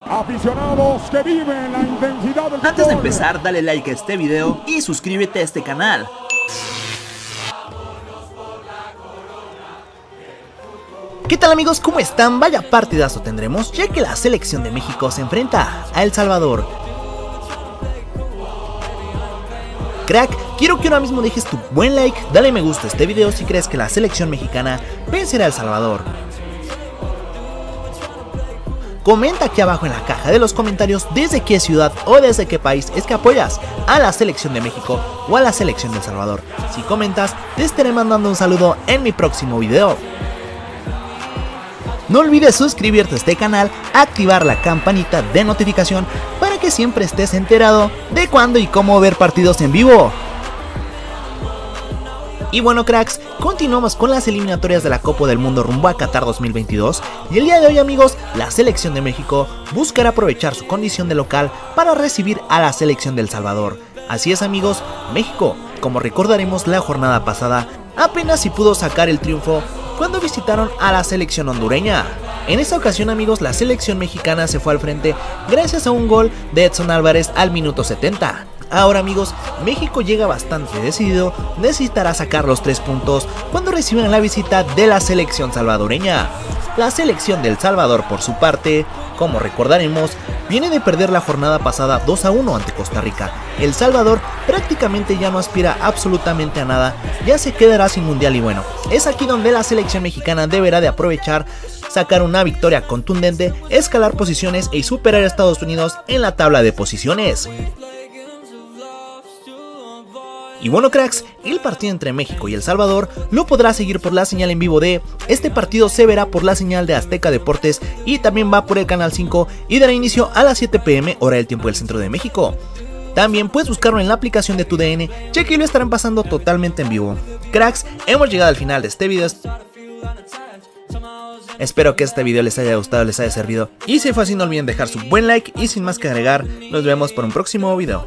Aficionados que viven la intensidad del Antes de empezar, dale like a este video y suscríbete a este canal. ¿Qué tal amigos? ¿Cómo están? Vaya partidazo tendremos, ya que la selección de México se enfrenta a El Salvador. Crack, quiero que ahora mismo dejes tu buen like, dale me gusta a este video si crees que la selección mexicana vencerá a El Salvador. Comenta aquí abajo en la caja de los comentarios desde qué ciudad o desde qué país es que apoyas a la selección de México o a la selección de El Salvador. Si comentas, te estaré mandando un saludo en mi próximo video. No olvides suscribirte a este canal, activar la campanita de notificación para que siempre estés enterado de cuándo y cómo ver partidos en vivo. Y bueno cracks, continuamos con las eliminatorias de la Copa del Mundo rumbo a Qatar 2022 y el día de hoy amigos, la selección de México buscará aprovechar su condición de local para recibir a la selección de El Salvador. Así es amigos, México, como recordaremos la jornada pasada, apenas si pudo sacar el triunfo cuando visitaron a la selección hondureña. En esta ocasión amigos la selección mexicana se fue al frente gracias a un gol de Edson Álvarez al minuto 70. Ahora amigos, México llega bastante decidido, necesitará sacar los 3 puntos cuando reciban la visita de la selección salvadoreña. La selección del Salvador por su parte, como recordaremos, viene de perder la jornada pasada 2 a 1 ante Costa Rica. El Salvador prácticamente ya no aspira absolutamente a nada, ya se quedará sin mundial y bueno, es aquí donde la selección mexicana deberá de aprovechar sacar una victoria contundente, escalar posiciones y superar a Estados Unidos en la tabla de posiciones. Y bueno cracks, el partido entre México y El Salvador lo podrá seguir por la señal en vivo de, este partido se verá por la señal de Azteca Deportes y también va por el canal 5 y dará inicio a las 7 pm hora del tiempo del centro de México. También puedes buscarlo en la aplicación de tu DN, ya que lo estarán pasando totalmente en vivo. Cracks, hemos llegado al final de este video. Espero que este video les haya gustado, les haya servido. Y si fue así no olviden dejar su buen like y sin más que agregar, nos vemos por un próximo video.